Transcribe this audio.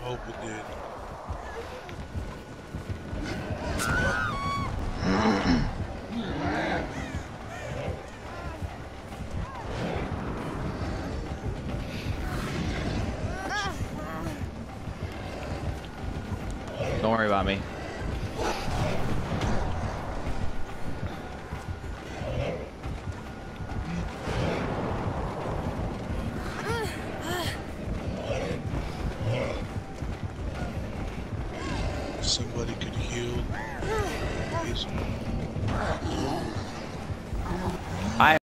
I hope it did. Don't worry about me. Somebody could heal. Please.